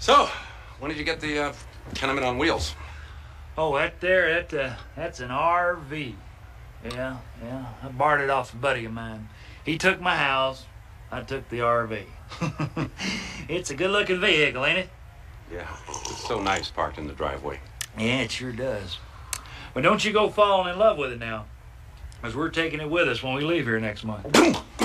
So, when did you get the uh, tenement on wheels? Oh, that there, that uh, that's an RV. Yeah, yeah. I borrowed it off a buddy of mine. He took my house. I took the RV. it's a good-looking vehicle, ain't it? Yeah, it's so nice parked in the driveway. Yeah, it sure does. But don't you go falling in love with it now, because we're taking it with us when we leave here next month.